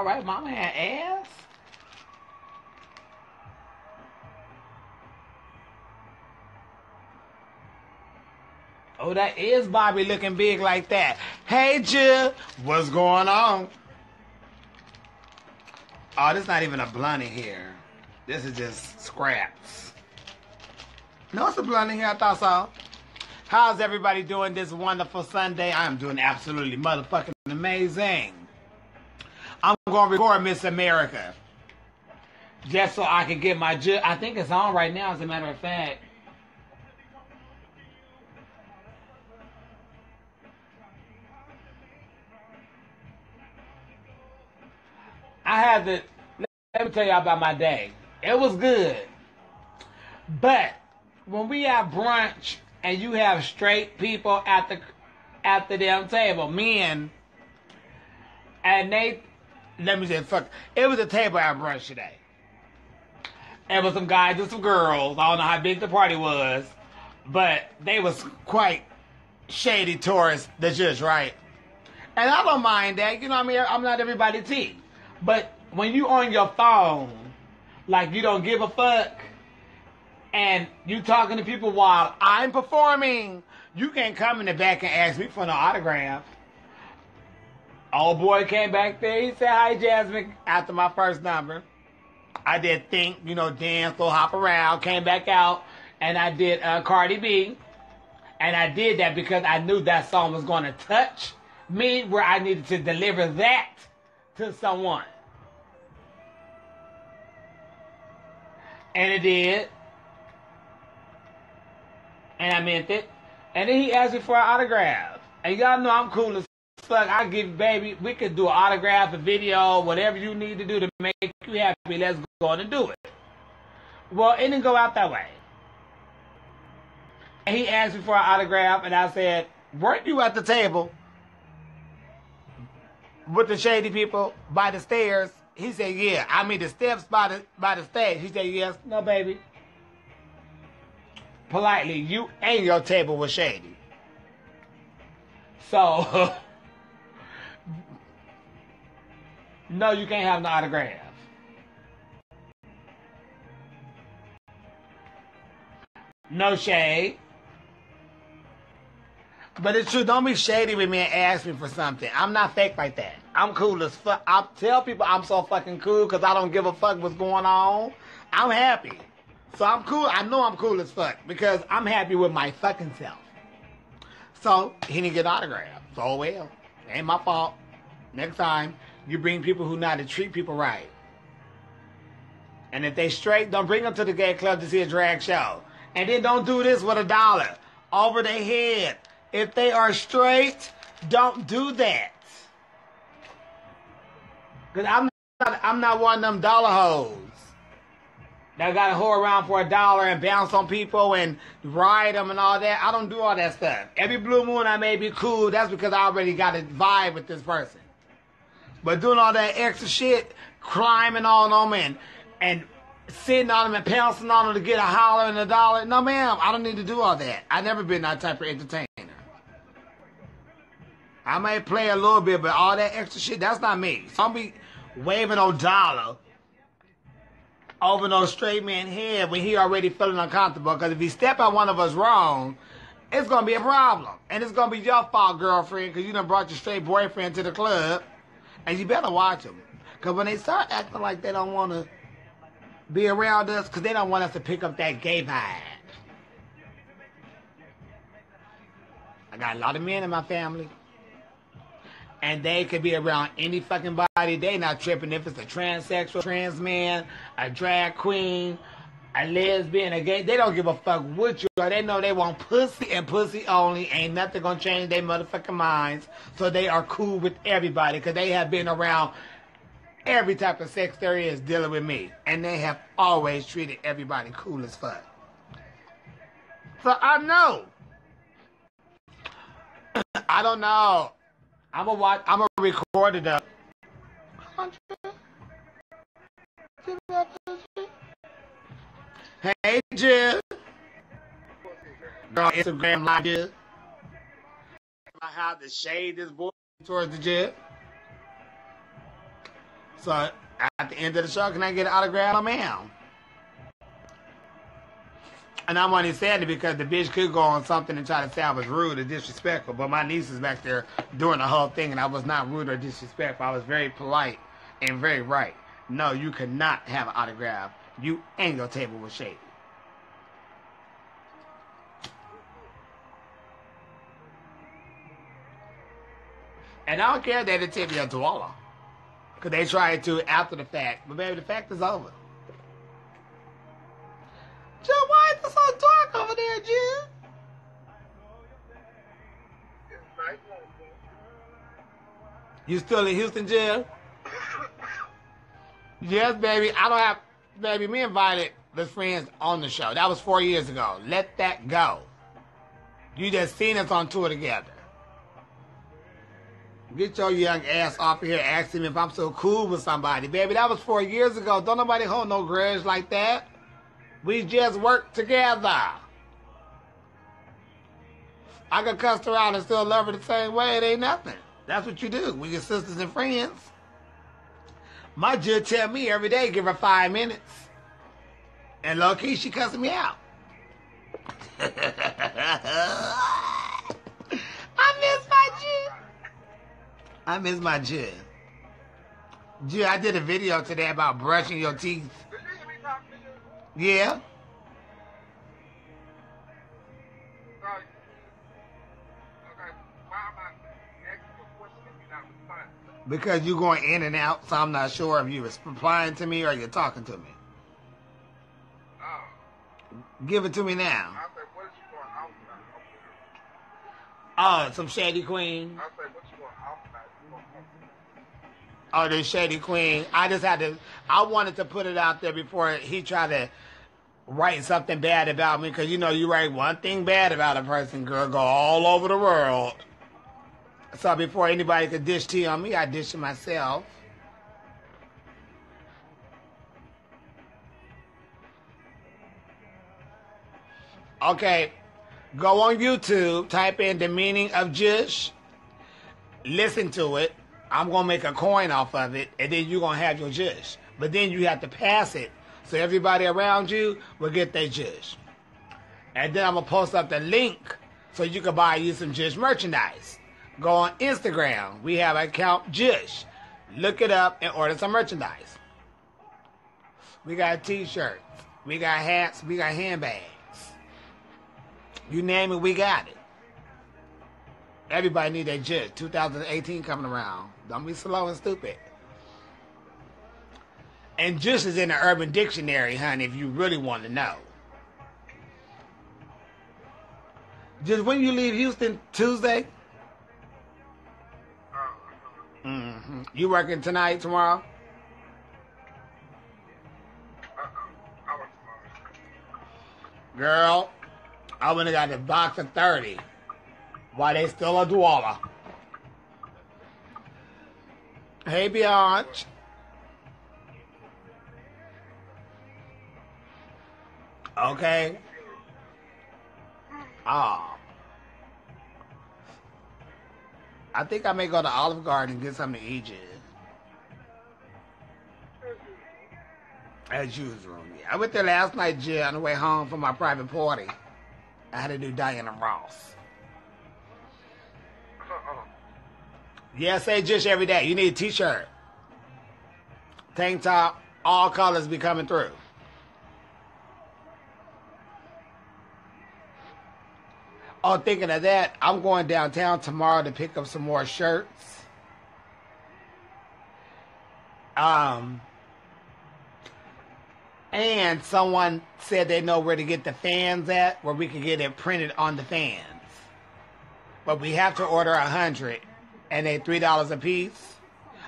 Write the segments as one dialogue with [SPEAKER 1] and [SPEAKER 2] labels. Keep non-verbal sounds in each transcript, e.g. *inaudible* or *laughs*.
[SPEAKER 1] All right, mama had ass. Oh, that is Bobby looking big like that. Hey, Jill, what's going on? Oh, this not even a blunt in here. This is just scraps. No, it's a blunt in here. I thought so. How's everybody doing this wonderful Sunday? I'm doing absolutely motherfucking amazing. I'm going to record Miss America. Just so I can get my... Ju- I think it's on right now, as a matter of fact. I had to... Let me tell y'all about my day. It was good. But when we have brunch and you have straight people at the at the damn table, men, and they let me say fuck. It was a table at brunch today. It was some guys and some girls. I don't know how big the party was, but they was quite shady towards the judge, right? And I don't mind that. You know I mean? I'm not everybody tea. But when you on your phone, like you don't give a fuck, and you talking to people while I'm performing, you can't come in the back and ask me for an autograph. Old boy came back there. He said, "Hi, Jasmine." After my first number, I did think, you know, dance, go hop around. Came back out, and I did uh, Cardi B, and I did that because I knew that song was going to touch me, where I needed to deliver that to someone, and it did, and I meant it. And then he asked me for an autograph, and y'all know I'm cool as fuck, I give baby, we could do an autograph, a video, whatever you need to do to make you happy. Let's go on and do it. Well, it didn't go out that way. He asked me for an autograph, and I said, "Weren't you at the table with the shady people by the stairs?" He said, "Yeah." I mean, the steps by the by the stage. He said, "Yes." No, baby. Politely, you and your table was shady. So. *laughs* No, you can't have no autograph. No shade. But it's true. Don't be shady with me and ask me for something. I'm not fake like that. I'm cool as fuck. I tell people I'm so fucking cool because I don't give a fuck what's going on. I'm happy. So I'm cool. I know I'm cool as fuck because I'm happy with my fucking self. So he didn't get autographed. So well. Ain't my fault. Next time, you bring people who know how to treat people right. And if they straight, don't bring them to the gay club to see a drag show. And then don't do this with a dollar over their head. If they are straight, don't do that. Cause I'm not, I'm not one of them dollar hoes that got to whore around for a dollar and bounce on people and ride them and all that. I don't do all that stuff. Every blue moon I may be cool. That's because I already got a vibe with this person. But doing all that extra shit, climbing on them and and sitting on them and pouncing on them to get a holler and a dollar. No, ma'am, I don't need to do all that. I never been that type of entertainer. I may play a little bit, but all that extra shit, that's not me. So don't be waving no dollar over no straight man head when he already feeling uncomfortable. Because if he step on one of us wrong, it's gonna be a problem, and it's gonna be your fault, girlfriend, because you done brought your straight boyfriend to the club, and you better watch them. Because when they start acting like they don't want to be around us, because they don't want us to pick up that gay vibe. I got a lot of men in my family. And they could be around any fucking body. They not tripping if it's a transsexual, trans man, a drag queen, a lesbian, a gay. They don't give a fuck what you are. They know they want pussy and pussy only. Ain't nothing gonna change their motherfucking minds. So they are cool with everybody because they have been around every type of sex there is dealing with me. And they have always treated everybody cool as fuck. So I know. *coughs* I don't know. I'm gonna watch. I'm gonna record it up. Hey, Jill. Girl, Instagram live, Jill. I have to shade this boy towards the Jill. So at the end of the show, can I get an autograph? I'm ma'am. And I'm only saying it because the bitch could go on something and try to say I was rude or disrespectful. But my niece is back there doing the whole thing, and I was not rude or disrespectful. I was very polite and very right. No, you cannot have an autograph. You and your table was shady. And I don't care that they didn't tip you a dollar. Because they tried to after the fact. But baby, the fact is over. Joe, why is it so dark over there, Jim? You still in Houston jail? *laughs* yes, baby. I don't have, baby, me invited the friends on the show. That was four years ago. Let that go. You just seen us on tour together. Get your young ass off here asking me if I'm so cool with somebody. Baby, that was four years ago. Don't nobody hold no grudge like that. We just worked together. I could cuss her out and still love her the same way. It ain't nothing. That's what you do. We your sisters and friends. My judge tell me every day, give her five minutes. And low key, she cussing me out. *laughs* I miss my judge. I miss my judge. Judge, I did a video today about brushing your teeth. Yeah. Because you're going in and out, so I'm not sure if you're replying to me or you're talking to me. Give it to me now. Oh, some shady queen. Oh, this shady queen. I just had to. I wanted to put it out there before he tried to write something bad about me, because you know you write one thing bad about a person, girl, go all over the world. So before anybody could dish tea on me, I dish it myself. Okay, go on YouTube, type in the meaning of Jush, listen to it. I'm gonna make a coin off of it, and then you're gonna have your Jush. But then you have to pass it so everybody around you will get their Jush. And then I'm gonna post up the link so you can buy you some Jush merchandise. Go on Instagram. We have account Jush. Look it up and order some merchandise. We got t-shirts. We got hats. We got handbags. You name it, we got it. Everybody need that Jush. 2018 coming around. Don't be slow and stupid. And Jush is in the Urban Dictionary, honey, if you really want to know. Just when you leave Houston Tuesday? Mm-hmm. You working tonight, tomorrow? Girl, I went and got a box of 30 while they still a dweller. Hey, Bianch. Okay. Ah. I think I may go to Olive Garden and get something to eat. Just. As usual. I went there last night, Jill, on the way home from my private party. I had to do Diana Ross. Yeah, say just every day. You need a t-shirt. Tank top, all colors be coming through. Oh, thinking of that, I'm going downtown tomorrow to pick up some more shirts. Um, and someone said they know where to get the fans at, where we can get it printed on the fans. But we have to order a hundred, and they three dollars a piece.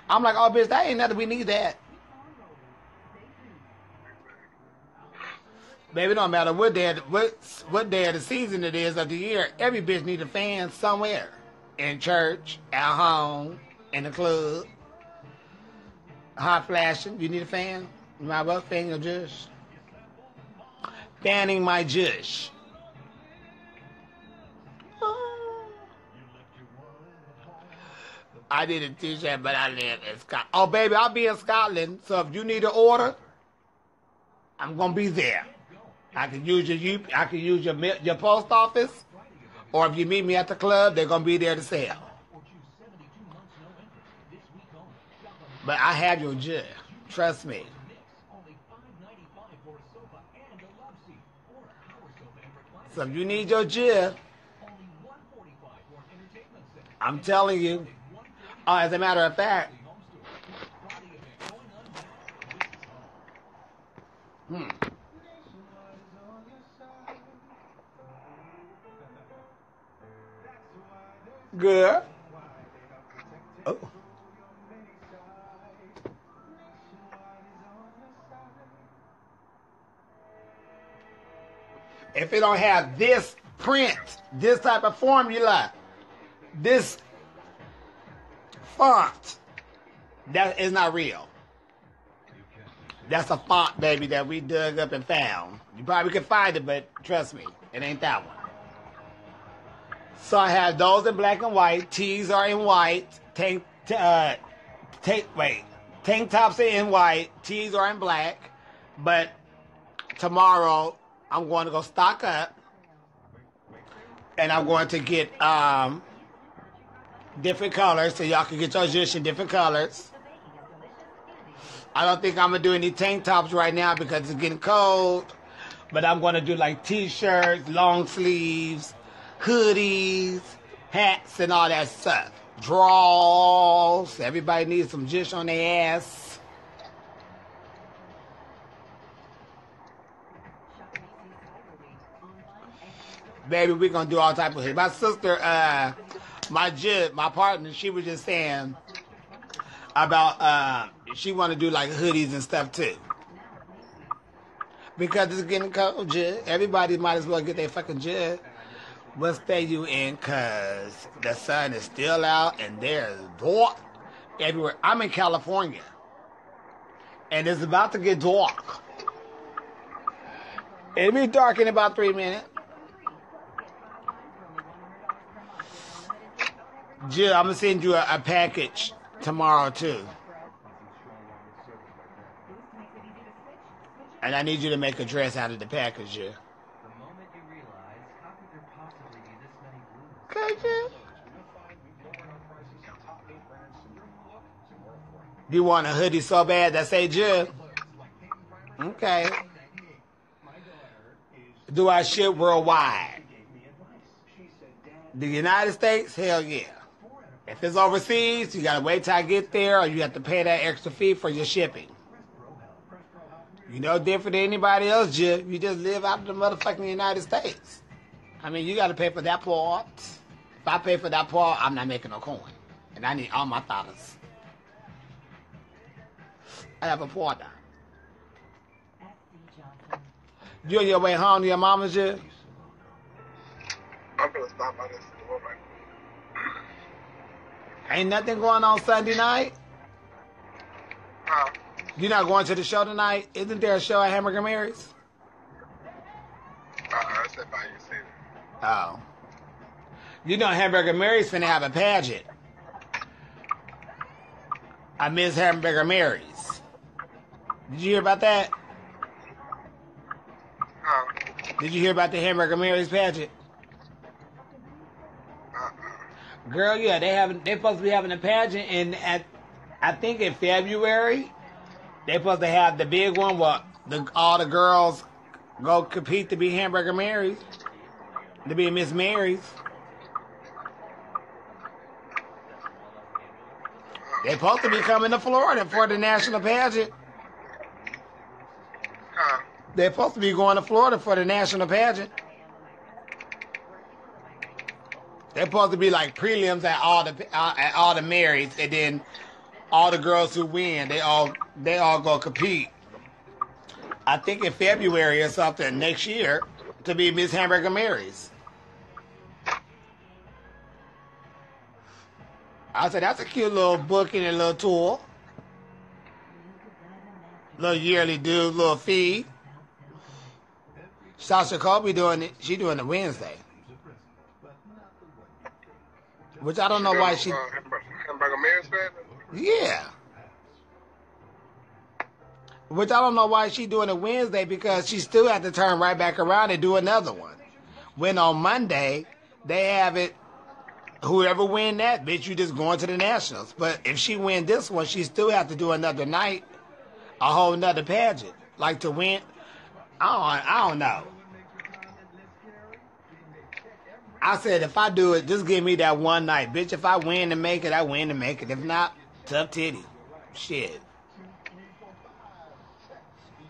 [SPEAKER 1] I'm like, oh, bitch, that ain't nothing. We need that. Baby, don't matter what day, what what day of the season it is of the year. Every bitch need a fan somewhere, in church, at home, in the club. Hot flashing. You need a fan. My what fan your jush? Fanning my jush. I need a t-shirt, but I live in Scotland. Oh, baby, I'll be in Scotland. So if you need an order, I'm gonna be there. I can use your U- I can use your your post office, or if you meet me at the club, they're gonna be there to sell. But I have your jush. Trust me. So if you need your jush, I'm telling you. Oh, as a matter of fact, hmm. Good. Oh. If it don't have this print, this type of formula, this font, that is not real. That's a font, baby, that we dug up and found. You probably could find it, but trust me, it ain't that one. So I have those in black and white. Tees are in white. Tank, uh, tank, wait, tank tops are in white. Tees are in black. But tomorrow I'm going to go stock up, and I'm going to get um, different colors so y'all can get your jush in different colors. I don't think I'm gonna do any tank tops right now because it's getting cold. But I'm gonna do like t-shirts, long sleeves, hoodies, hats, and all that stuff. Draws. Everybody needs some jush on their ass. Baby, we're gonna do all type of shit. My sister, uh, my jush, my partner, she was just saying about uh, she want to do like hoodies and stuff too. Because it's getting cold, jush. Everybody might as well get their fucking jush. What state you in? Cause the sun is still out and there's dark everywhere. I'm in California, and it's about to get dark. It'll be dark in about three minutes. Jill, I'm gonna send you a, a package tomorrow too. And I need you to make a dress out of the package, Jill.
[SPEAKER 2] The moment you realize, how could there possibly be this
[SPEAKER 1] You want a hoodie so bad that say Jill? Okay. Do I ship worldwide? The United States? Hell yeah. If it's overseas, you gotta wait till I get there, or you have to pay that extra fee for your shipping. You know different than anybody else, Jill. You just live out of the motherfucking United States. I mean, you gotta pay for that part. If I pay for that part, I'm not making no coin. And I need all my dollars. I have a part down. You on your way home to your mama's, Jill?
[SPEAKER 3] I'm gonna stop by this store right *clears throat*
[SPEAKER 1] Ain't nothing going on Sunday night? You're not going to the show tonight? Isn't there a show at Hamburger Mary's?
[SPEAKER 3] Uh, I said by you.
[SPEAKER 1] Oh. You know Hamburger Mary's finna have a pageant. I miss Hamburger Mary's. Did you hear about that?
[SPEAKER 3] Uh,
[SPEAKER 1] Did you hear about the Hamburger Mary's pageant?
[SPEAKER 3] uh,
[SPEAKER 1] Girl, yeah, they having they supposed to be having a pageant in at I think in February. They supposed to have the big one where the all the girls go compete to be Hamburger Marys. To be Miss Marys. They supposed to be coming to Florida for the national pageant.
[SPEAKER 3] uh,
[SPEAKER 1] They're supposed to be going to Florida for the national pageant. They're supposed to be like prelims at all the uh, at all the Marys, and then all the girls who win, they all they all go compete. I think in February or something next year to be Miss Hamburger Marys. I said that's a cute little booking and little tour. Little yearly due, little fee. Sasha Colby doing it. She doing it Wednesday. Which I don't know why she. Yeah. Which I don't know why she doing it Wednesday because she still had to turn right back around and do another one. When on Monday they have it, whoever win that, bitch, you just going to the nationals. But if she win this one, she still have to do another night, a whole nother pageant, like to win. I don't, I don't know. I said if I do it, just give me that one night, bitch. If I win to make it, I win to make it. If not, tough titty. Shit.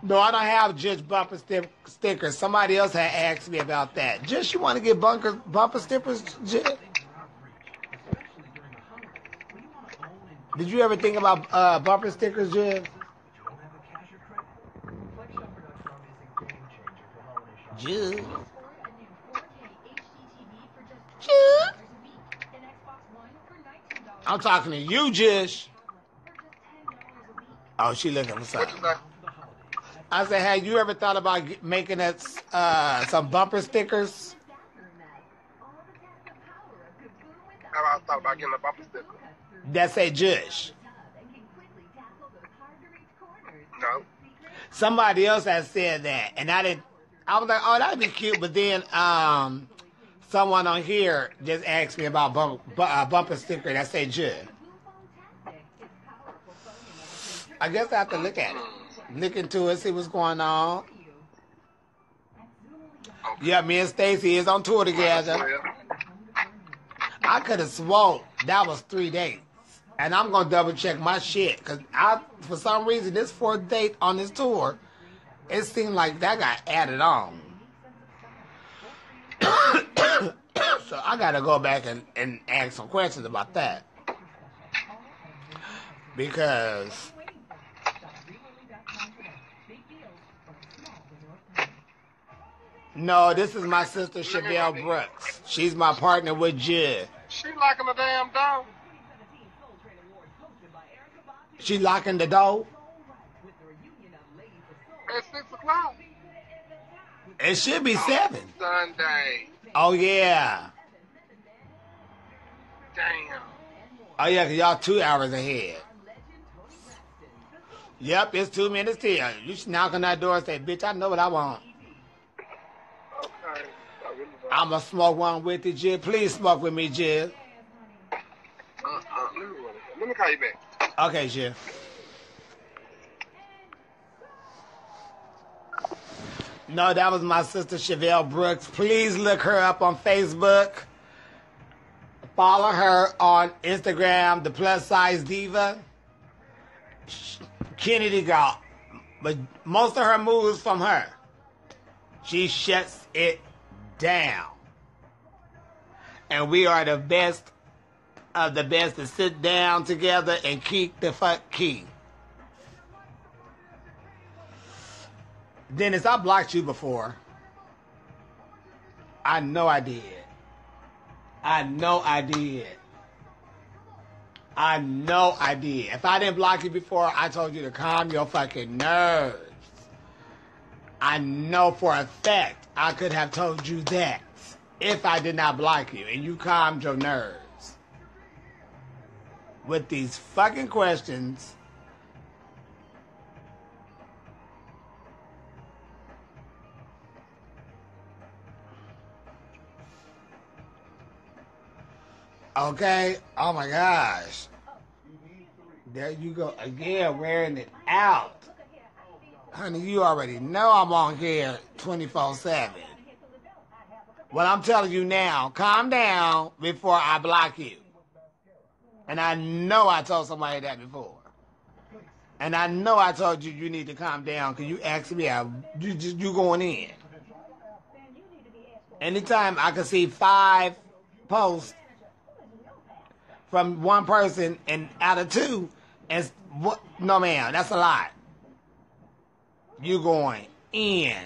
[SPEAKER 1] No, I don't have Judge bumper sti- stickers. Somebody else had asked me about that. Just you want to get bunker, bumper stickers, Judge? Did you ever think about uh, bumper stickers, Judge? Judge. Judge. I'm talking to you, Judge. Oh, she looking for
[SPEAKER 3] What
[SPEAKER 1] something. I said, have you ever thought about making us uh, some bumper stickers?
[SPEAKER 3] How I thought about getting a bumper sticker.
[SPEAKER 1] That say Jush.
[SPEAKER 3] No.
[SPEAKER 1] Somebody else has said that, and I didn't. I was like, oh, that'd be cute. But then, um, someone on here just asked me about bump, bu- uh, bumper sticker that say Jush. I guess I have to look at it, look into it, see what's going on. Yeah, me and Stacy is on tour together. I could have sworn that was three dates. And I'm gonna double check my shit because I, for some reason, this fourth date on this tour, it seemed like that got added on. *coughs* so I gotta go back and, and ask some questions about that because no, this is my sister Chevelle Brooks. She's my partner with Jush.
[SPEAKER 3] she locking the damn door.
[SPEAKER 1] She locking the door.
[SPEAKER 3] At 6 o'clock.
[SPEAKER 1] It should be seven.
[SPEAKER 3] Sunday.
[SPEAKER 1] Oh yeah.
[SPEAKER 3] Damn.
[SPEAKER 1] Oh yeah, cause y'all two hours ahead. Yep, it's two minutes till. You should knock on that door and say, "Bitch, I know what I want.
[SPEAKER 3] Okay. Really
[SPEAKER 1] I'ma smoke one with you, Jill. Please smoke with me, Jill."
[SPEAKER 3] Uh, uh, let, me, let me call you back.
[SPEAKER 1] Okay, Jill. No, that was my sister Chevelle Brooks. Please look her up on Facebook. Follow her on Instagram, the plus size diva. Kennedy got, but most of her moves from her. She shuts it down. And we are the best of the best to sit down together and keep the fuck key. Dennis, I blocked you before. I know I did. I know I did. I know I did. If I didn't block you before, I told you to calm your fucking nerves. I know for a fact I could have told you that if I did not block you and you calmed your nerves. With these fucking questions. Okay. Oh my gosh. There you go again, wearing it out. Honey, you already know I'm on here 24 7. What I'm telling you now, calm down before I block you. And I know I told somebody that before. And I know I told you you need to calm down because you asked me out. You just you going in. Anytime I can see five posts from one person and out of two, and what? No, ma'am, that's a lot. You going in,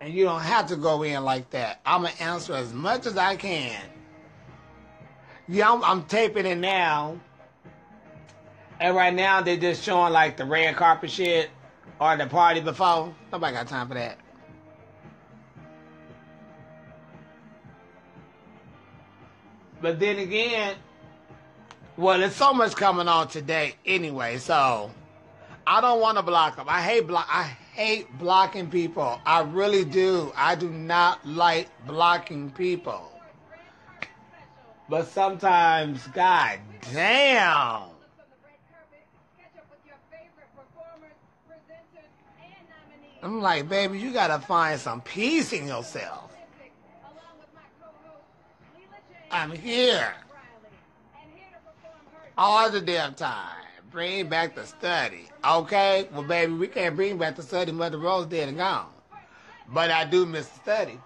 [SPEAKER 1] and you don't have to go in like that. I'm gonna answer as much as I can. Yeah, I'm, I'm taping it now, and right now they're just showing like the red carpet shit or the party before. Nobody got time for that. But then again, Well, there's so much coming on today anyway, so I don't want to block them. I hate block. I hate blocking people. I really do. I do not like blocking people. But sometimes, god damn. I'm like, baby, you gotta find some peace in yourself. I'm here all the damn time. Bring back the study. Okay? Well, baby, we can't bring back the study. Mother Rose dead and gone. But I do miss the study.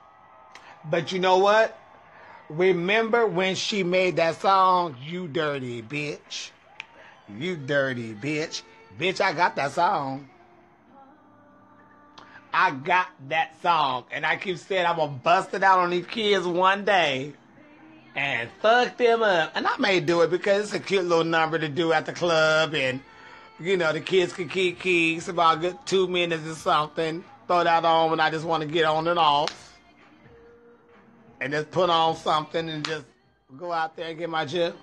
[SPEAKER 1] But you know what? Remember when she made that song, You Dirty Bitch? You Dirty Bitch. Bitch, I got that song. I got that song. And I keep saying I'm going to bust it out on these kids one day and fuck them up. And I may do it because it's a cute little number to do at the club, and you know the kids can keep keys about good two minutes or something. Throw that on when I just want to get on and off, and just put on something and just go out there and get my jush.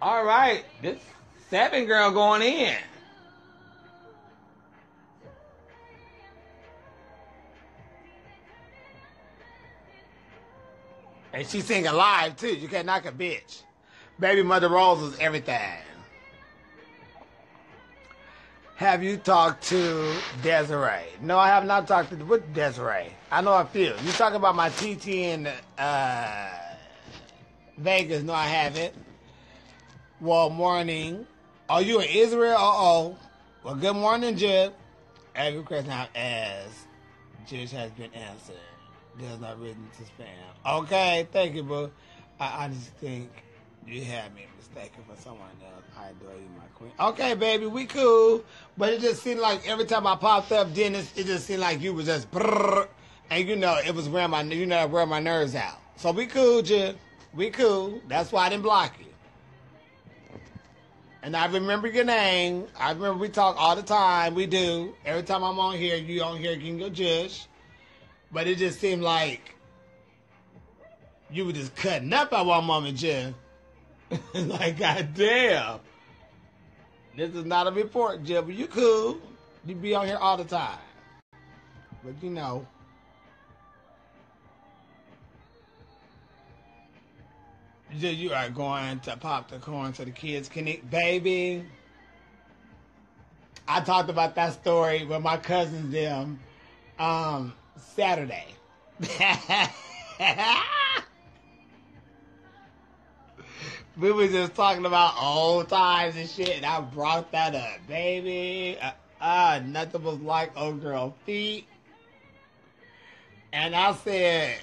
[SPEAKER 1] All right, this seven girl going in. And she singing live too. You can't knock a bitch. Baby Mother Rose is everything. Have you talked to Desiree? No, I have not talked to with Desiree. I know a few. You talking about my TT in uh, Vegas? No, I haven't. Well, morning. Are you in Israel? Uh oh. Well, good morning, Jib. Every question I asked, just has been answered. There's not written to spam. Okay, thank you, boo. I, just think you had me mistaken for someone else. I adore you, my queen. Okay, baby, we cool. But it just seemed like every time I popped up, Dennis, it just seemed like you was just brrr, and you know it was wearing my you know wearing my nerves out. So we cool, Jib. We cool. That's why I didn't block you. And I remember your name. I remember we talk all the time. We do. Every time I'm on here, you on here, you can go judge. But it just seemed like you were just cutting up at one moment, Jeff. *laughs* like, goddamn. This is not a report, Jeff, you cool. You be on here all the time. But you know. You you are going to pop the corn so the kids can eat. Baby, I talked about that story with my cousins them um, Saturday. *laughs* we were just talking about old times and shit, and I brought that up, baby. Uh, uh, nothing was like old girl feet. And I said,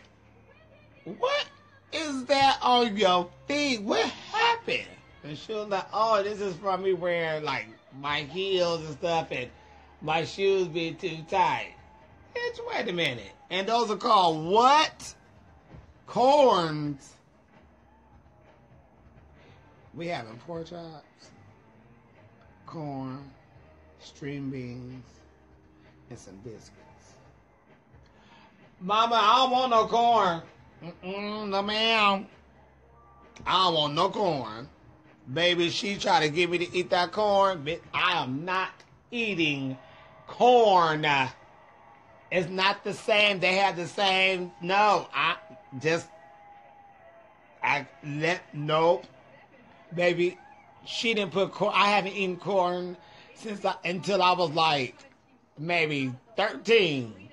[SPEAKER 1] what is that on your feet? What happened? And she was like, oh, this is from me wearing like my heels and stuff and my shoes being too tight. Bitch, wait a minute. And those are called what? Corns. We having pork chops, corn, string beans, and some biscuits. Mama, I don't want no corn. Mm-mm, no ma'am. I don't want no corn. Baby, she tried to get me to eat that corn, but I am not eating corn. It's not the same. They have the same. No, I just I let nope. Baby, she didn't put corn. I haven't eaten corn since I, until I was like maybe 13.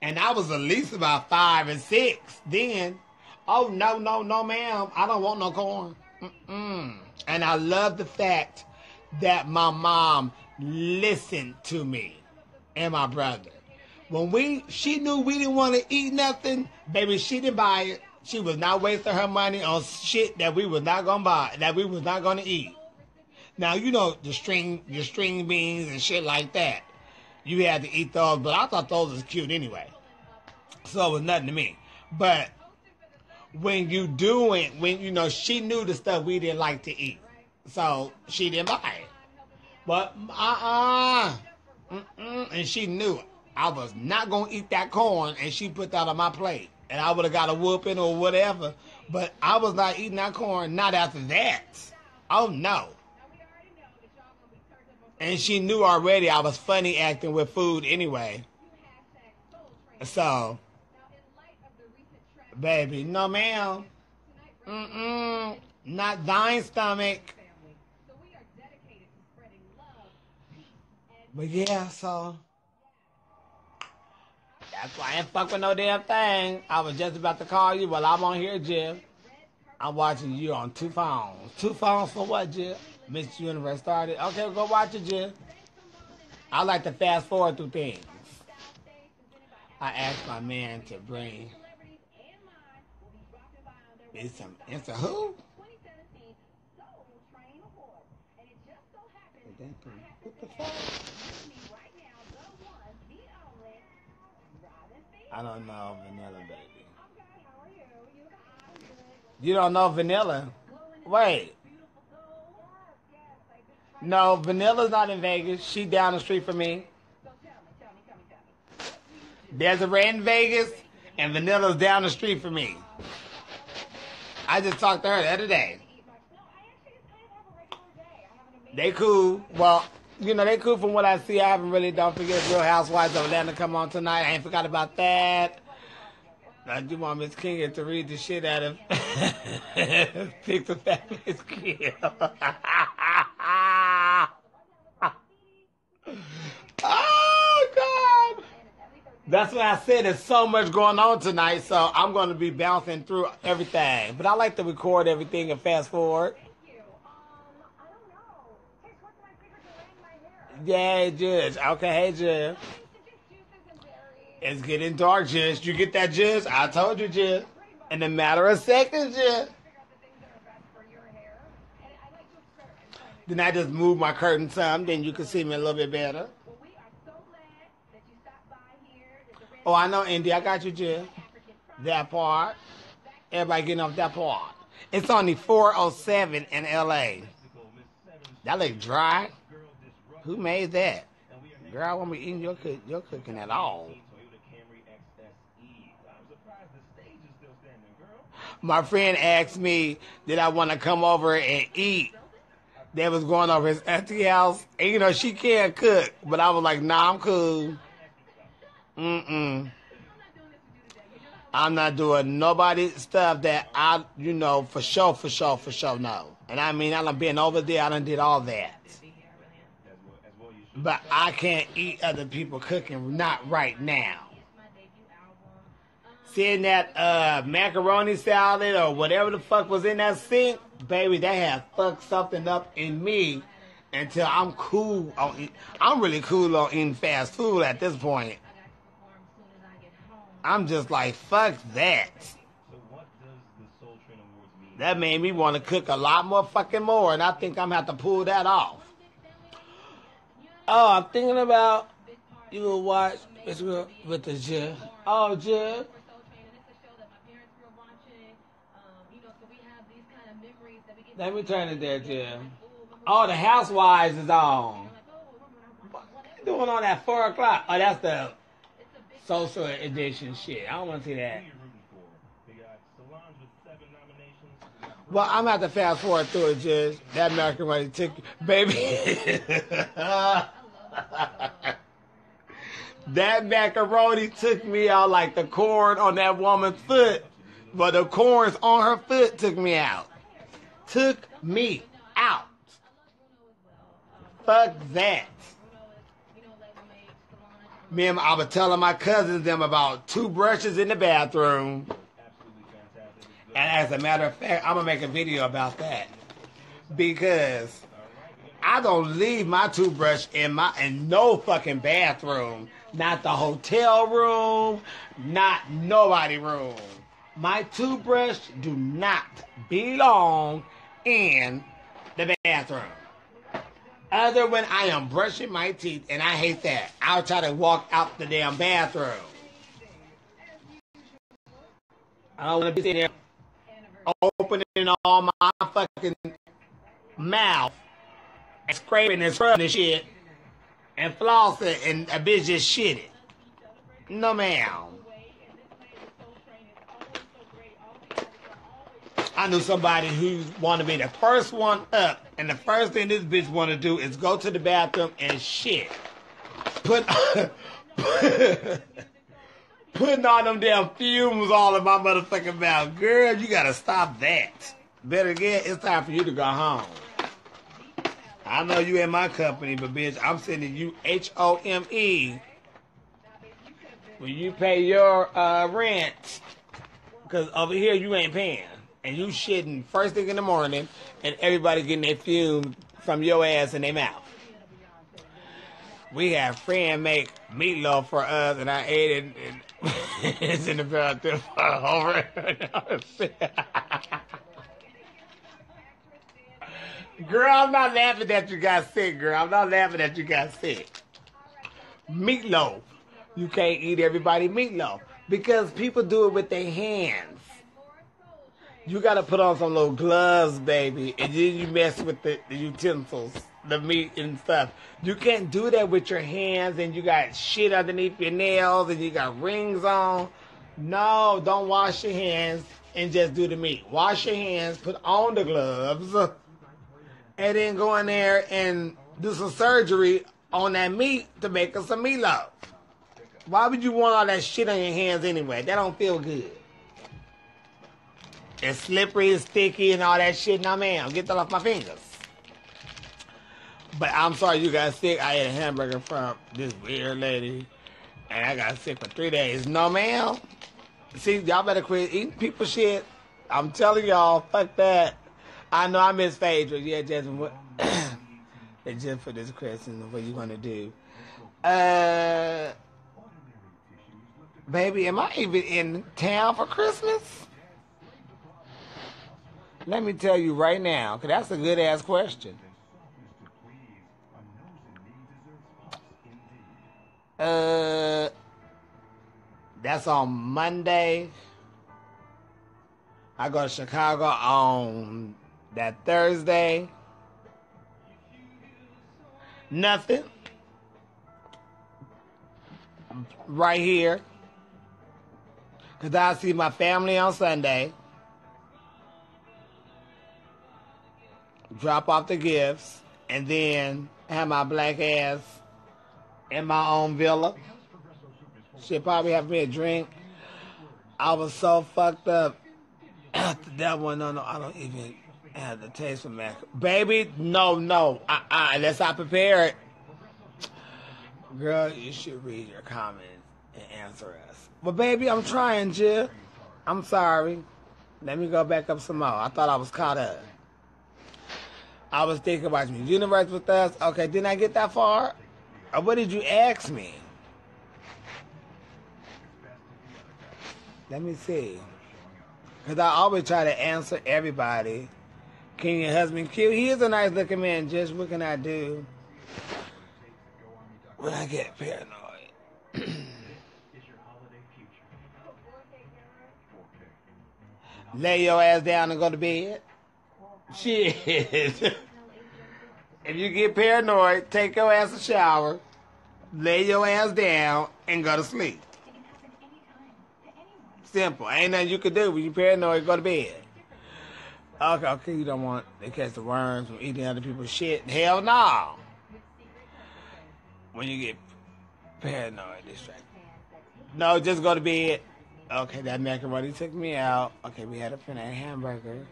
[SPEAKER 1] And I was at least about five and six then. Oh, no, no, no, ma'am. I don't want no corn. Mm-mm. And I love the fact that my mom listened to me and my brother. When we, she knew we didn't want to eat nothing, baby, she didn't buy it. She was not wasting her money on shit that we was not gonna buy, that we was not gonna eat. Now you know the string, the string beans and shit like that. You had to eat those, but I thought those was cute anyway. So it was nothing to me. But when you do it, when you know she knew the stuff we didn't like to eat, so she didn't buy it. But uh uh Mm-mm, and she knew it. I was not gonna eat that corn, and she put that on my plate, and I would have got a whooping or whatever. But I was not eating that corn. Not after that. Oh no. And she knew already I was funny acting with food anyway. So, baby, no ma'am. Mm-mm. Not thine stomach. But yeah, so that's why I ain't fuck with no damn thing. I was just about to call you while I'm on here, Jim. I'm watching you on two phones. Two phones for what, Jim? Miss Universe started. Okay, go watch it, Jim. I like to fast forward through things. I asked my man to bring me some instant who? What the fuck? I don't know vanilla, baby. You don't know vanilla? Wait. No, Vanilla's not in Vegas. She down the street from me. There's a red in Vegas, and Vanilla's down the street from me. I just talked to her the other day. They cool. Well, you know, they cool from what I see. I haven't really, don't forget Real Housewives of Atlanta come on tonight. I ain't forgot about that. I do want Miss King to read the shit out of *laughs* Pick the Fabulous Kid. *laughs* oh, God. That's what I said. There's so much going on tonight, so I'm going to be bouncing through everything. But I like to record everything and fast forward. Yeah, Judge. Okay, hey, Judge. It's getting dark, Judge. You get that, Judge? I told you, Judge. In a matter of seconds, Judge. Then I just move my curtain some, then you can see me a little bit better. Oh, I know, Indy. I got you, Judge. That part. Everybody getting off that part. It's only 407 in LA. That look dry. Who made that? Girl, I won't be eating your, cook, your cooking at all. My friend asked me, did I want to come over and eat? That was going over his auntie house. And, you know, she can't cook. But I was like, nah, I'm cool. Mm-mm. I'm not doing nobody stuff that I, you know, for sure, for sure, for sure, no. And I mean, I done been over there. I done did all that. But I can't eat other people cooking, not right now. Seeing that uh, macaroni salad or whatever the fuck was in that sink, baby, that had fucked something up in me until I'm cool on. I'm really cool on eating fast food at this point. I'm just like, fuck that. That made me want to cook a lot more fucking more, and I think I'm gonna have to pull that off. Oh, I'm thinking about you will watch girl with the Jill. Oh, Jill. Let me turn it there, Jill. Oh, the Housewives is on. What you doing on at 4 o'clock? Oh, that's the social edition shit. I don't want to see that. Well, I'm going to have to fast forward through it, Judge. That American money ticket, baby. *laughs* *laughs* *laughs* that macaroni took me out like the corn on that woman's foot. But the corns on her foot took me out. Took me out. Fuck that. Me and I was telling my cousins them about two brushes in the bathroom. And as a matter of fact, I'm gonna make a video about that because I don't leave my toothbrush in my in no fucking bathroom, not the hotel room, not nobody room. My toothbrush do not belong in the bathroom. Other when I am brushing my teeth, and I hate that. I'll try to walk out the damn bathroom. I don't want to be sitting there opening all my fucking mouth scraping and scrubbing and shit and flossing and a bitch just shit it. No, ma'am. I knew somebody who wanted to be the first one up, and the first thing this bitch want to do is go to the bathroom and shit. Put, *laughs* putting all them damn fumes all in my motherfucking mouth. Girl, you gotta stop that. Better yet, it's time for you to go home. I know you in my company, but bitch, I'm sending you H O M E when you pay your uh, rent. Because over here, you ain't paying. And you shitting first thing in the morning, and everybody getting their fume from your ass in their mouth. We had friend make meatloaf for us, and I ate it. And *laughs* it's in the bathroom *laughs* over. *laughs* girl, I'm not laughing that you got sick, girl. I'm not laughing that you got sick. Meatloaf. You can't eat everybody meatloaf because people do it with their hands. You got to put on some little gloves, baby, and then you mess with the, the utensils, the meat and stuff. You can't do that with your hands, and you got shit underneath your nails, and you got rings on. No, don't wash your hands and just do the meat. Wash your hands, put on the gloves, and then go in there and do some surgery on that meat to make us some meatloaf. Why would you want all that shit on your hands anyway? That don't feel good. It's slippery, it's sticky, and all that shit. Now, man, get that off my fingers. But I'm sorry you got sick. I ate a hamburger from this weird lady, and I got sick for three days. No, ma'am. See, y'all better quit eating people shit. I'm telling y'all, fuck that. I know I miss Phaedra. Yeah, Jasmine. What? *coughs* just for this question. What you gonna do? Uh, baby, am I even in town for Christmas? Let me tell you right now, because that's a good ass question. Uh, that's on Monday. I go to Chicago on that Thursday. Nothing. Right here. Because I see my family on Sunday. drop off the gifts, and then have my black ass in my own villa. She'll probably have me a drink. I was so fucked up after that one. No, no, I don't even have the taste for mac. Baby, no, no. Uh-uh, unless I prepare it. Girl, you should read your comments and answer us. But baby, I'm trying, Jill. I'm sorry. Let me go back up some more. I thought I was caught up. I was thinking about you. Universe with us. Okay, didn't I get that far? Or what did you ask me? Let me see. Because I always try to answer everybody. Can your husband kill? He is a nice looking man. Just what can I do when I get paranoid? *clears throat* Lay your ass down and go to bed. Shit. *laughs* if you get paranoid, take your ass a shower, lay your ass down, and go to sleep. Simple. Ain't nothing you can do when you paranoid. Go to bed. Okay, okay, you don't want to catch the worms from eating other people's shit. Hell no. When you get paranoid, distracted. No, just go to bed. Okay, that macaroni took me out. Okay, we had a finna hamburger.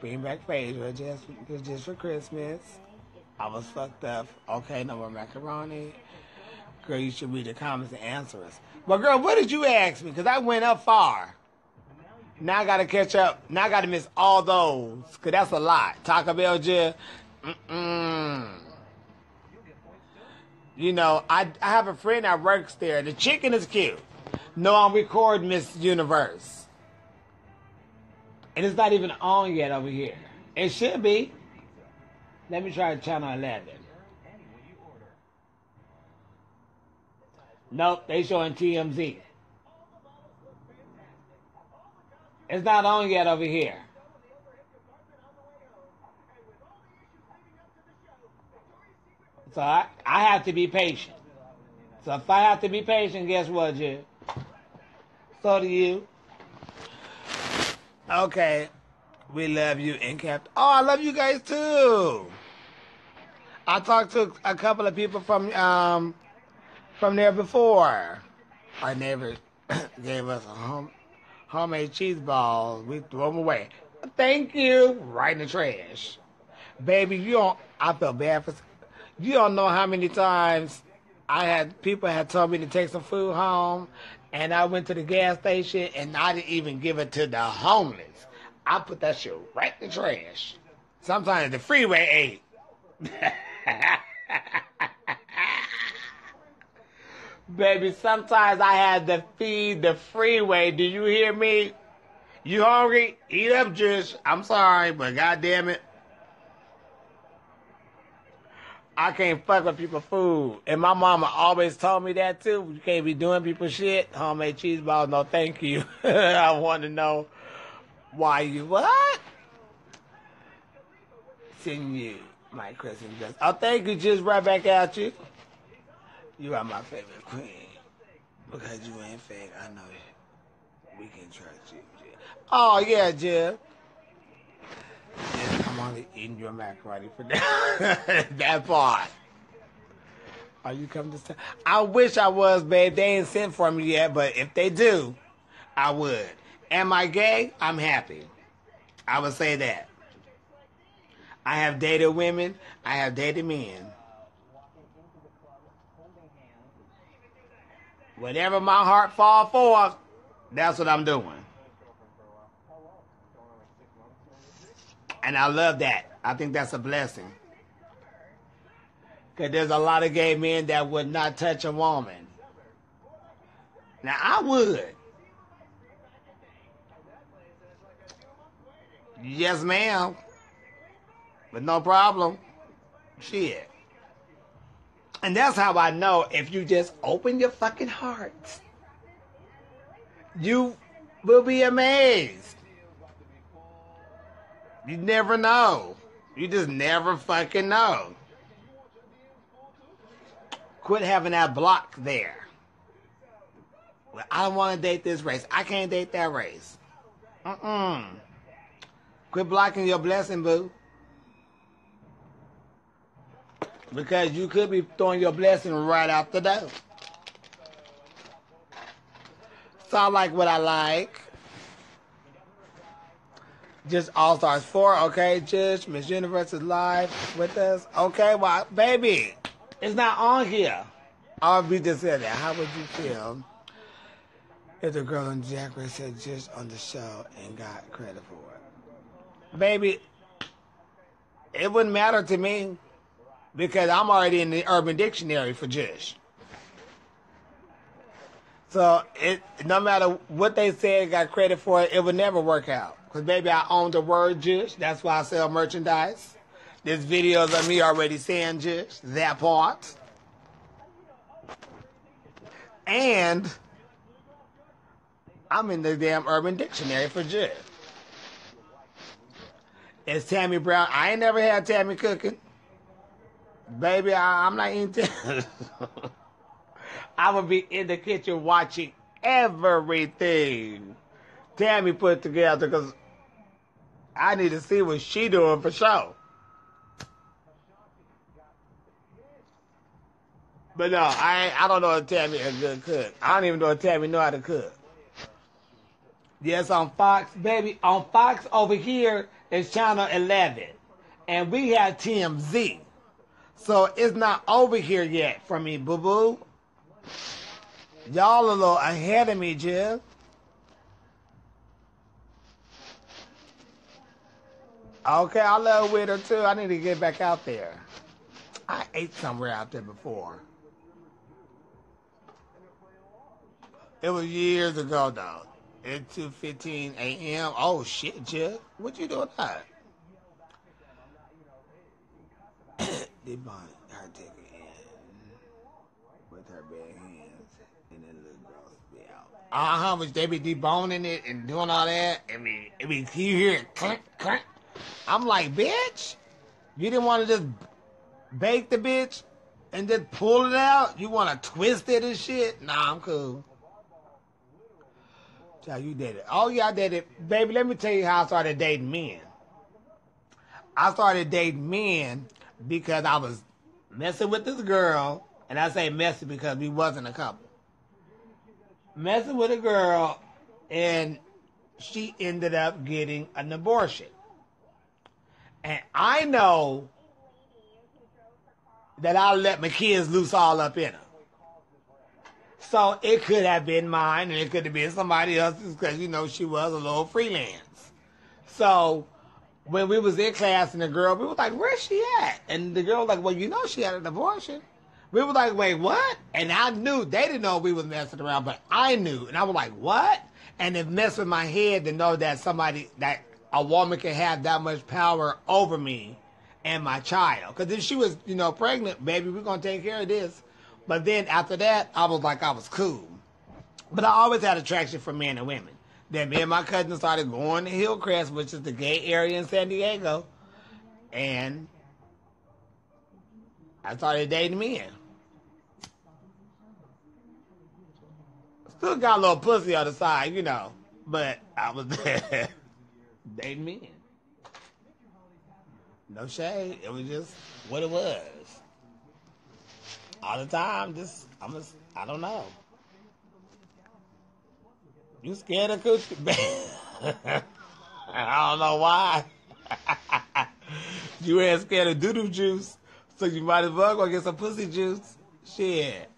[SPEAKER 1] Bring back Phaedra just just for Christmas. I was fucked up. Okay, no more macaroni. Girl, you should read the comments and answer us. But girl, what did you ask me? Because I went up far. Now I got to catch up. Now I got to miss all those. Because that's a lot. Taco Bell, Jill. Mm-mm. You know, I, I have a friend that works there. The chicken is cute. No, I'm recording Miss Universe. And it's not even on yet over here. It should be. Let me try channel 11. Nope, they showing TMZ. It's not on yet over here. So I, I have to be patient. So if I have to be patient, guess what, Jill? So do you. Okay. We love you and. Oh, I love you guys too. I talked to a couple of people from um from there before. Our neighbor *coughs* gave us a home, homemade cheese balls. We threw them away. Thank you. Right in the trash. Baby, you don't I feel bad for you don't know how many times I had people had told me to take some food home and I went to the gas station and I didn't even give it to the homeless. I put that shit right in the trash. Sometimes the freeway ate. *laughs* Baby, sometimes I had to feed the freeway. Do you hear me? You hungry? Eat up, Jish. I'm sorry, but goddamn it. I can't fuck with people food. And my mama always told me that too. You can't be doing people shit. Homemade cheese balls, no thank you. *laughs* I want to know why you what? Send you my Christmas dress. Oh, thank you. Just right back at you. You are my favorite queen. Because you ain't fake, I know. We can trust you, Jill. Oh, yeah, Jill. I'm only eating your macaroni for that, *laughs* that part. Are you coming to town? I wish I was, babe. They ain't sent for me yet, but if they do, I would. Am I gay? I'm happy. I would say that. I have dated women. I have dated men. Whatever my heart fall for, that's what I'm doing. And I love that. I think that's a blessing. Because there's a lot of gay men that would not touch a woman. Now, I would. Yes, ma'am. But no problem. Shit. And that's how I know if you just open your fucking heart, you will be amazed. You never know. You just never fucking know. Quit having that block there. Well, I don't want to date this race. I can't date that race. Mm-mm. Quit blocking your blessing, boo. Because you could be throwing your blessing right out the door. So I like what I like. Just All Stars 4, okay? Just Miss Universe is live with us. Okay, well, baby, it's not on here. I'll be just said that. How would you feel if the girl in Jack said jush on the show and got credit for it? Baby, it wouldn't matter to me because I'm already in the Urban Dictionary for jush. So it no matter what they said, got credit for it, it would never work out. Cause baby, I own the word jush. That's why I sell merchandise. There's videos of me already saying jush that part. And I'm in the damn Urban Dictionary for jush. It's Tammy Brown. I ain't never had Tammy cooking. Baby, I, I'm not into *laughs* *laughs* I would be in the kitchen watching everything Tammy put together because I need to see what she doing for sure. But no, I I don't know if Tammy is a good cook. I don't even know if Tammy know how to cook. Yes, on Fox, baby. On Fox over here is channel 11. And we have TMZ. So it's not over here yet for me, boo boo. Y'all a little ahead of me, Jill. Okay, I love with her too. I need to get back out there. I ate somewhere out there before. It was years ago though. At 2:15 a.m. Oh shit, Jill. What you doing that? They bought her ticket in with her bare hands, and then little girl spit out. Uh huh. Which they be deboning it and doing all that. I mean, I mean, you hear it clink clink. I'm like, bitch, you didn't want to just bake the bitch. and then pull it out? You want to twist it and shit? Nah, I'm cool. Child, you did it. Oh yeah, I did it, baby. Let me tell you how I started dating men. I started dating men because I was messing with this girl, and I say messing because we wasn't a couple. Messing with a girl, and she ended up getting an abortion. And I know that I'll let my kids loose all up in her. So it could have been mine and it could have been somebody else's because, you know, she was a little freelance. So when we was in class and the girl, we were like, where's she at? And the girl was like, well, you know she had an abortion. We were like, wait, what? And I knew, they didn't know we was messing around, but I knew. And I was like, what? And it messed with my head to know that somebody, that a woman can have that much power over me and my child. Because if she was, you know, pregnant, baby, we're going to take care of this. But then after that, I was like, I was cool. But I always had attraction for men and women. Then me and my cousin started going to Hillcrest, which is the gay area in San Diego. And I started dating men. Still got a little pussy on the side, you know. But I was *laughs* dating men. No shade. It was just what it was. All the time, just I'm just I don't know. You scared of coochie? *laughs* I don't know why. *laughs* you ain't scared of doodoo juice, so you might as well go get some pussy juice. Shit.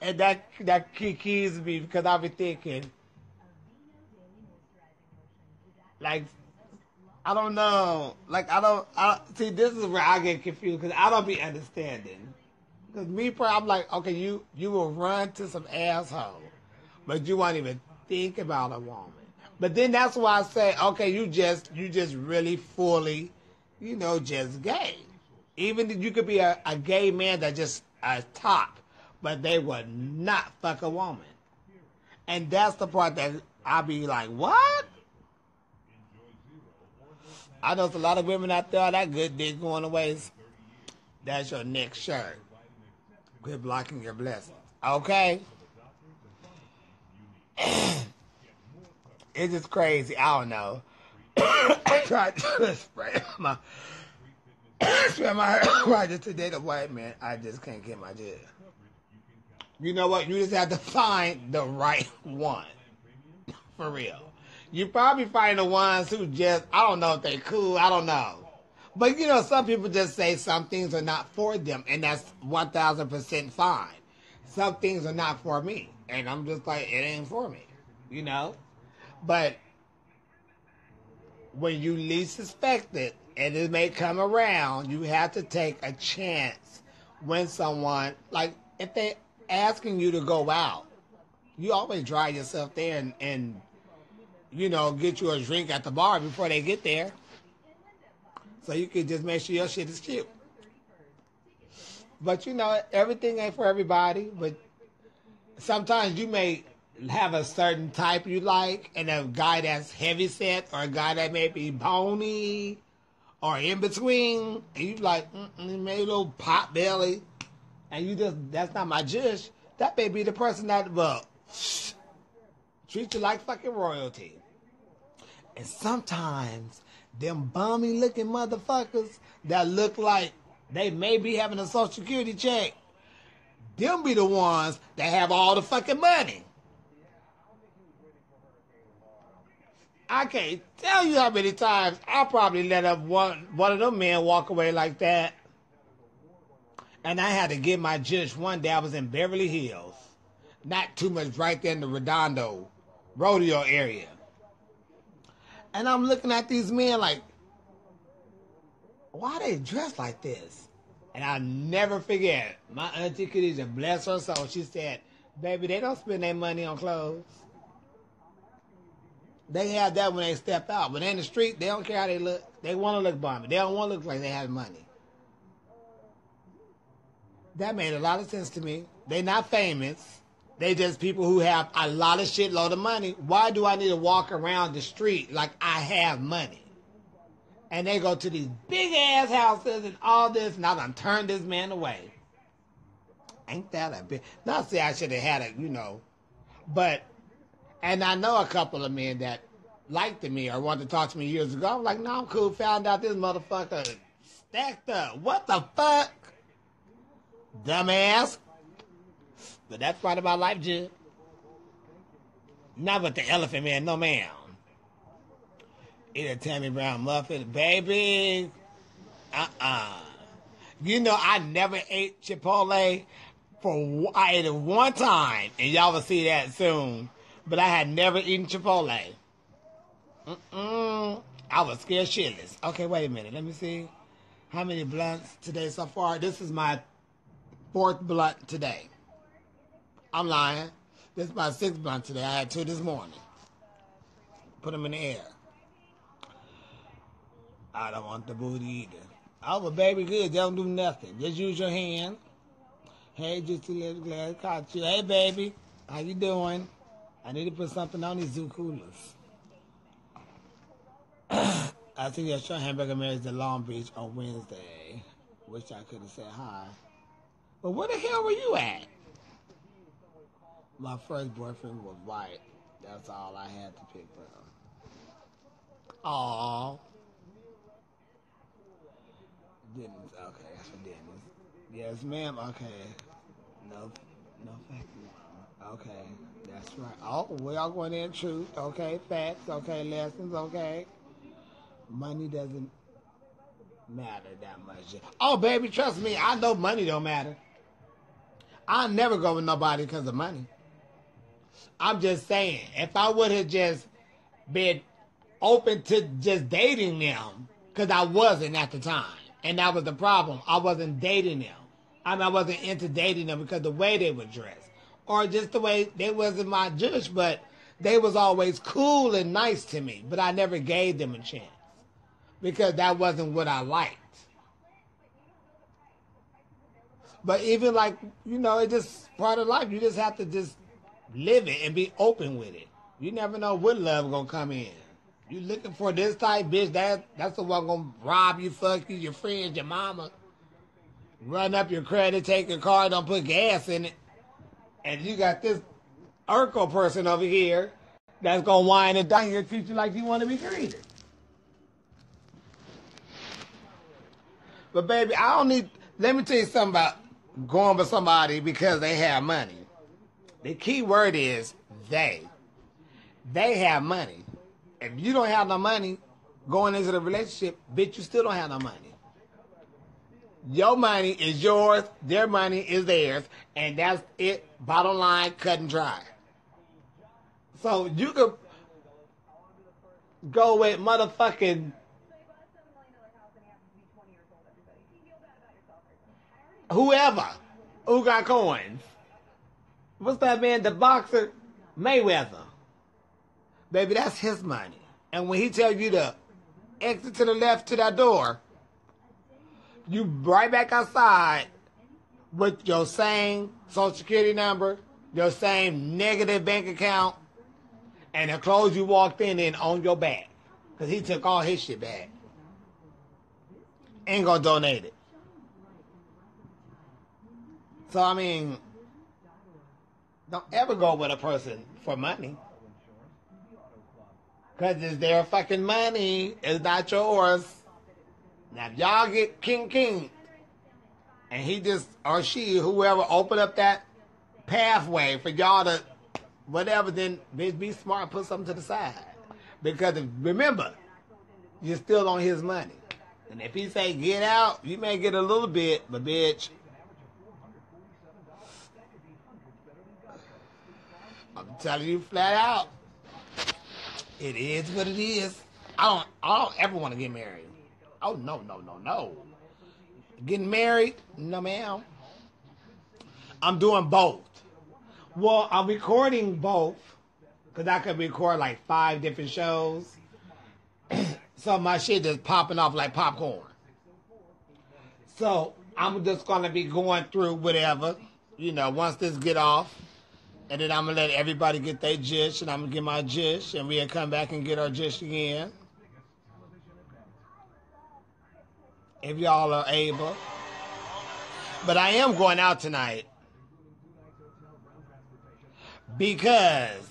[SPEAKER 1] And that that keys me because I be thinking, like, I don't know, like I don't, I see. This is where I get confused because I don't be understanding. Because me, I'm like, okay, you you will run to some asshole, but you won't even think about a woman. But then that's why I say, okay, you just you just really fully, you know, just gay. Even you could be a, a gay man that just a top, but they would not fuck a woman. And that's the part that I be like, what? I know there's a lot of women out there that good dick going away. That's your next shirt. Quit blocking your blessings. Okay? *coughs* it's just crazy. I don't know. *coughs* I tried to spray my *coughs* spray my hair just to date a white man. I just can't get my jig. You know what? You just have to find the right one. For real. You probably find the ones who just I don't know if they cool, I don't know. But you know, some people just say some things are not for them, and that's one thousand percent fine. Some things are not for me, and I'm just like, it ain't for me, you know. But when you least suspect it, and it may come around, you have to take a chance when someone like if they asking you to go out, you always drive yourself there and, and you know get you a drink at the bar before they get there. So you can just make sure your shit is cute. But you know, everything ain't for everybody. But sometimes you may have a certain type you like, and a guy that's heavy set, or a guy that may be bony, or in between, and you like, maybe a little pot belly, and you just, that's not my judge. That may be the person that will *sniffs* treat you like fucking royalty. And sometimes them bummy looking motherfuckers that look like they may be having a social security check, them be the ones that have all the fucking money. I can't tell you how many times I probably let up one one of them men walk away like that. And I had to get my judge one day. I was in Beverly Hills, not too much right there in the Redondo rodeo area. And I'm looking at these men like, why they dressed like this? And I'll never forget, my auntie Khadija, bless her soul, she said, baby, they don't spend their money on clothes. They have that when they step out. But in the street, they don't care how they look. They want to look bummy. They don't want to look like they have money. That made a lot of sense to me. They're not famous. They just people who have a lot of shitload of money. Why do I need to walk around the street like I have money? And they go to these big ass houses and all this, and I'm gonna turn this man away. Ain't that a bit? Not say I should have had it, you know, but and I know a couple of men that liked me or wanted to talk to me years ago. I'm like, no, I'm cool. Found out this motherfucker stacked up. What the fuck? Dumbass. But that's part of my life, Jim. Not with the elephant man, no ma'am. Eat a Tammy Brown muffin, baby. Uh-uh. You know, I never ate Chipotle for I ate it one time, and y'all will see that soon. But I had never eaten Chipotle. Mm-mm. I was scared shitless. Okay, wait a minute. Let me see. How many blunts today so far? This is my fourth blunt today. I'm lying. This is my sixth blunt today. I had two this morning. Put them in the air. I don't want the booty either. Oh, but baby, good. Don't do nothing. Just use your hand. Hey, just a little glad I caught you. Hey, baby, how you doing? I need to put something on these zoo coolers. *coughs* I think your show Hamburger Marys the Long Beach on Wednesday. Wish I could have said hi. But where the hell were you at? My first boyfriend was white. That's all I had to pick from. Aww. Dennis. Okay, that's for Dennis. Yes, ma'am. Okay. No, no, you. Okay, that's right. Oh, we are going in truth. Okay, facts. Okay, lessons. Okay. Money doesn't matter that much. Oh, baby, trust me. I know money don't matter. I'll never go with nobody because of money. I'm just saying, if I would have just been open to just dating them, because I wasn't at the time, and that was the problem. I wasn't dating them. I mean, I wasn't into dating them because the way they were dressed, or just the way they wasn't my judge, but they was always cool and nice to me. But I never gave them a chance because that wasn't what I liked. But even like you know, it's just part of life. You just have to just live it and be open with it. You never know what love gonna come in. You looking for this type bitch? That that's the one gonna rob you, fuck you, your friends, your mama, run up your credit, take your car, don't put gas in it, and you got this Urkel person over here that's gonna whine and dine you, treat you like you want to be treated. But baby, I don't need. Let me tell you something about going with somebody because they have money. The key word is they. They have money. If you don't have no money going into the relationship, bitch, you still don't have no money. Your money is yours, their money is theirs, and that's it. Bottom line, cut and dry. So you could go with motherfucking whoever who got coins. What's that man, the boxer? Mayweather. Baby, that's his money. And when he tells you to exit to the left to that door, you right back outside with your same social security number, your same negative bank account, and the clothes you walked in in on your back. Because he took all his shit back. Ain't gonna donate it. So, I mean, don't ever go with a person for money. Because it's their fucking money. It's not yours. Now, if y'all get king king, and he just, or she, whoever, open up that pathway for y'all to, whatever, then bitch, be smart, put something to the side. Because if, remember, you're still on his money. And if he say get out, you may get a little bit, but bitch, I'm telling you flat out, it is what it is. I don't, I don't ever want to get married. Oh no, no, no, no. Getting married? No, ma'am. I'm doing both. Well, I'm recording both because I could record like five different shows. *clears throat* so my shit is popping off like popcorn. So I'm just gonna be going through whatever, you know, once this get off. And then I'm gonna let everybody get their jush, and I'm gonna get my jush, and we'll come back and get our jush again. if y'all are able. But I am going out tonight because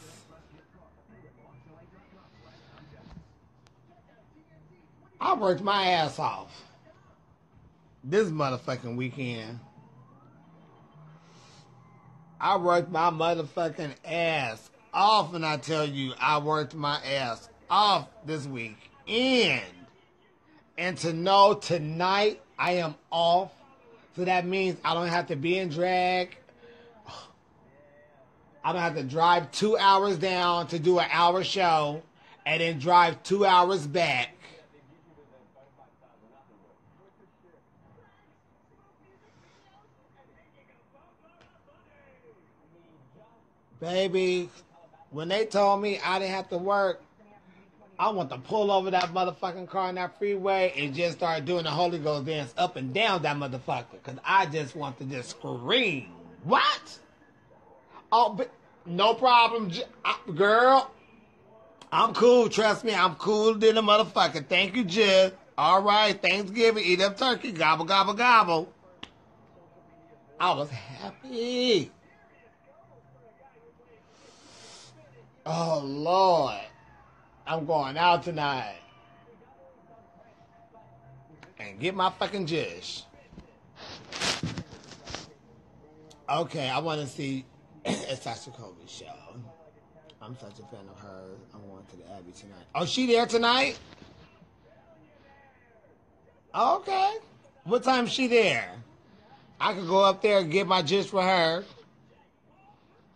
[SPEAKER 1] I worked my ass off this motherfucking weekend. I worked my motherfucking ass off, and I tell you, I worked my ass off this week. And and to know tonight I am off, so that means I don't have to be in drag. *sighs* I don't have to drive two hours down to do an hour show, and then drive two hours back. Baby, when they told me I didn't have to work, I want to pull over that motherfucking car in that freeway and just start doing the Holy Ghost dance up and down that motherfucker. Because I just want to just scream. What? Oh, but no problem, girl. I'm cool. Trust me, I'm cool than a motherfucker. Thank you, Jill. All right, Thanksgiving, eat up turkey, gobble, gobble, gobble. I was happy. Oh, Lord. I'm going out tonight. And get my fucking jush. Okay, I want to see *clears throat* a Sasha Colby show. I'm such a fan of hers. I'm going to the Abbey tonight. Oh, she there tonight? Okay. What time she there? I could go up there and get my gist for her.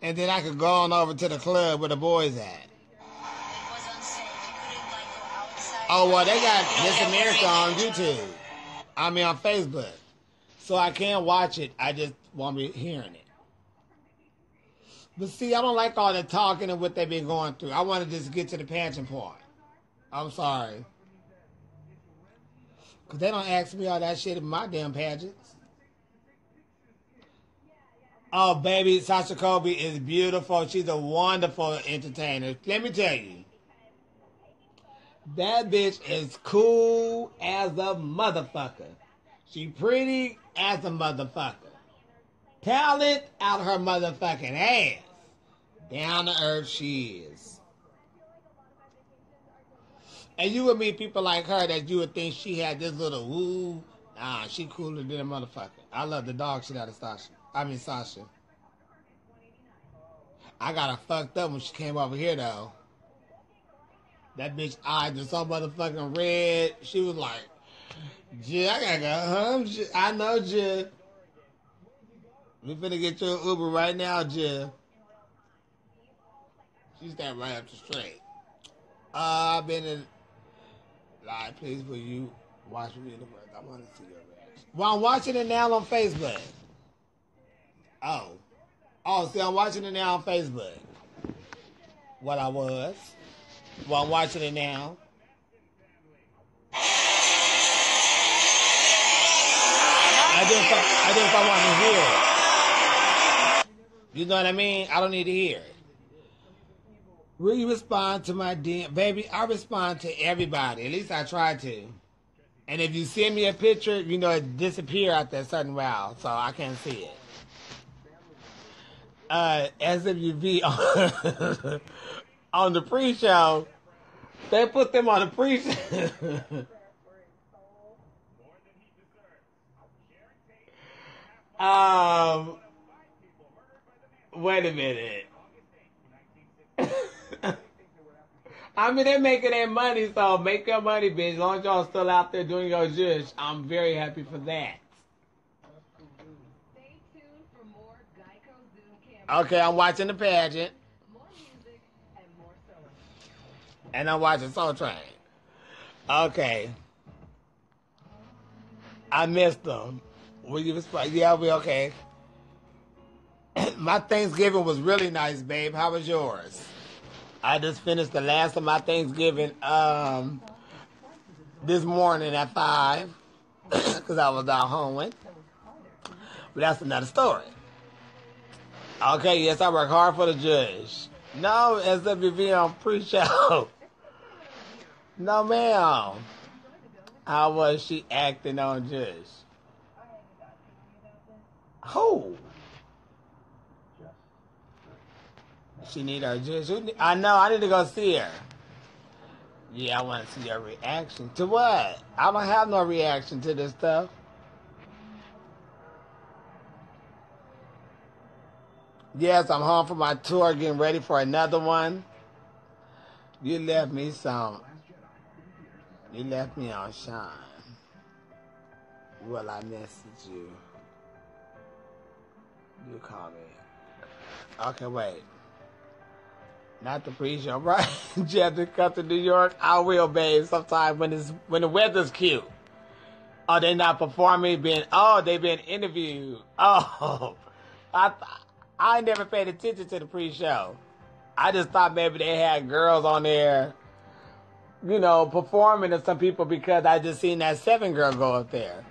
[SPEAKER 1] And then I could go on over to the club where the boys at. Oh, well, they got This America on YouTube. I mean, on Facebook. So I can't watch it. I just won't be hearing it. But see, I don't like all the talking and what they've been going through. I want to just get to the pageant part. I'm sorry. Because they don't ask me all that shit in my damn pageants. Oh, baby, Sasha Colby is beautiful. She's a wonderful entertainer. Let me tell you. That bitch is cool as a motherfucker. She pretty as a motherfucker. Talent out her motherfucking ass. Down to earth she is. And you would meet people like her that you would think she had this little woo. Nah, she cooler than a motherfucker. I love the dog shit out of Sasha. I mean Sasha. I got her fucked up when she came over here though. That bitch eyes are so motherfucking red. She was like, Jill, I gotta go home. Jill. I know, Jill. We finna get you an Uber right now, Jill. She stand right up the street. Uh, I've been in. Live, please, will you watch me in the work? I want to see your reaction. Well, I'm watching it now on Facebook. Oh. Oh, see, I'm watching it now on Facebook. What I was. Well, I'm watching it now. I just, I just don't want to hear it. You know what I mean? I don't need to hear it. Will you respond to my DM? Baby, I respond to everybody. At least I try to. And if you send me a picture, you know, it disappear after a certain while, so I can't see it. Uh, SWV *laughs* on, on the pre-show, they put them on the pre-show. *laughs* um, wait a minute. *laughs* I mean, they're making their money, so make your money, bitch. As long as y'all still out there doing your jush, I'm very happy for that. Okay, I'm watching the pageant,
[SPEAKER 4] more music, and more sewing.
[SPEAKER 1] and I'm watching Soul Train. Okay. I missed them. Will you respond? Yeah, we okay. *clears throat* my Thanksgiving was really nice, babe. How was yours? I just finished the last of my Thanksgiving um, this morning at five *clears throat* because I was out home. But that's another story. Okay, yes, I work hard for the judge. No, SWV on pre-show. No, ma'am. How was she acting on Jush? Who? She need her ne- I know. I need to go see her. Yeah, I want to see her reaction to what? I don't have no reaction to this stuff. Yes, I'm home from my tour, getting ready for another one. You left me some. You left me on shine. Well, I messaged you. You call me. Okay, wait. Not the pre-show, right? Jeff to come to New York. I will, babe. Sometime when it's when the weather's cute. Oh, they not performing, being oh, they been interviewed. *laughs* Oh, I I never paid attention to the pre-show. I just thought maybe they had girls on there, you know, performing to some people because I just seen that seven girl go up there.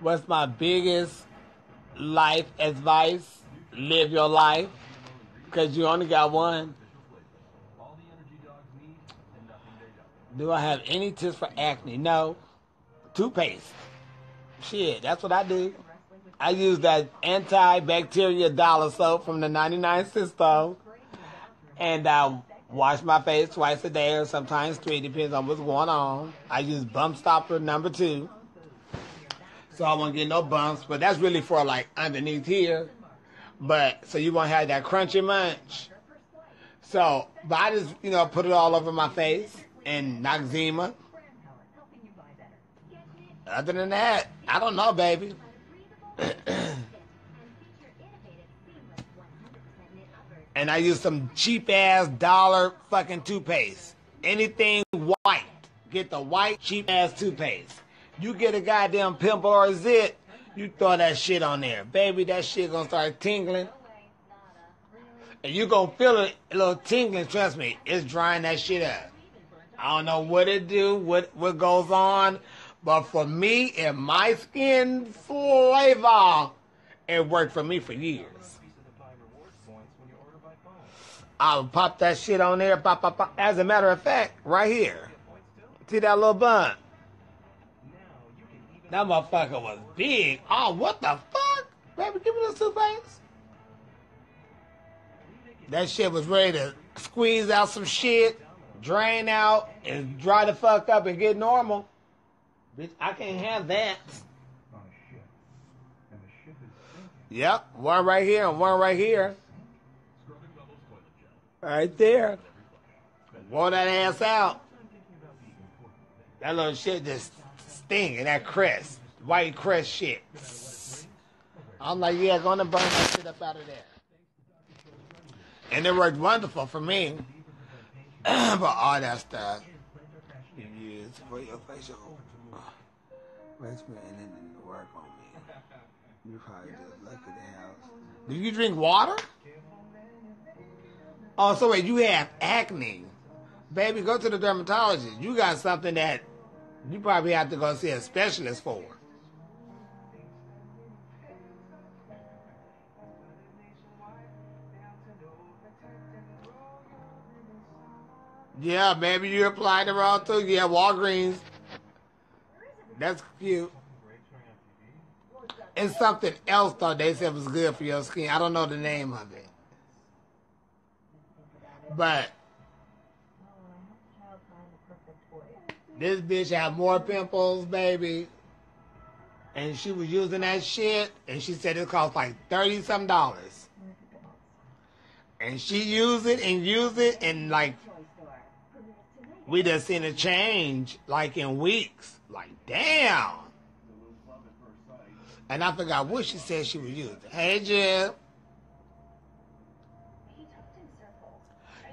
[SPEAKER 1] What's my biggest life advice? Live your life because you only got one. Do I have any tips for acne? No. Toothpaste. Shit, that's what I do. I use that antibacterial dollar soap from the 99 cent store. And I wash my face twice a day or sometimes three, depends on what's going on. I use bump stopper number two. So I won't get no bumps, but that's really for like underneath here. But so you won't have that crunchy munch. So, but I just, you know, put it all over my face and Noxzema. Other than that, I don't know, baby. *coughs* and I use some cheap ass dollar fucking toothpaste. Anything white. Get the white cheap ass toothpaste. You get a goddamn pimple or a zit, you throw that shit on there. Baby, that shit gonna start tingling. And you gonna feel it, a little tingling, trust me. It's drying that shit up. I don't know what it do, what what goes on, but for me and my skin flavor, it worked for me for years. I'll pop that shit on there, pop, pop, pop. As a matter of fact, right here. See that little
[SPEAKER 2] bun?
[SPEAKER 1] That motherfucker was big. Oh, what the fuck? Baby, give me this toothpaste. That shit was ready to squeeze out some shit, drain out, and dry the fuck up and get normal. Bitch, I can't have that.
[SPEAKER 2] Oh, on a. And the ship is.
[SPEAKER 1] Yep, one right here and one right here.
[SPEAKER 2] Scrubbing Bubbles toilet gel.
[SPEAKER 1] Right there. Wore that ass out.
[SPEAKER 2] I'm thinking about being important.
[SPEAKER 1] That little shit just stinging, that crest. White crest shit. I'm like, yeah, gonna burn that shit up out of there. And it worked wonderful for me. *clears throat* but all that stuff you use for your facial placement and it didn't work on me. *laughs* You probably just lucky to have. Do you drink water? Oh, so wait, you have acne. Baby, go to the dermatologist. You got something that you probably have to go see a specialist for. Yeah, maybe you applied the wrong too. Yeah, Walgreens. That's cute. And something else though they said was good for your skin. I don't know the name of it. But this bitch had more pimples, baby. And she was using that shit, and she said it cost like thirty some dollars. And she used it and used it, and like we just seen a change, like in weeks. Like damn. And I forgot what she said she was using. Hey Jim.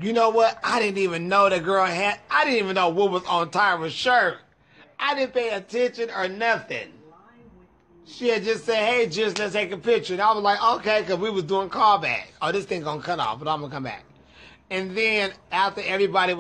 [SPEAKER 1] You know what? I didn't even know the girl had. I didn't even know what was on Tyra's shirt. I didn't pay attention or nothing. She had just said, "Hey, just let's take a picture," and I was like, "Okay," because we was doing callbacks. Oh, this thing gonna cut off, but I'm gonna come back. And then after everybody was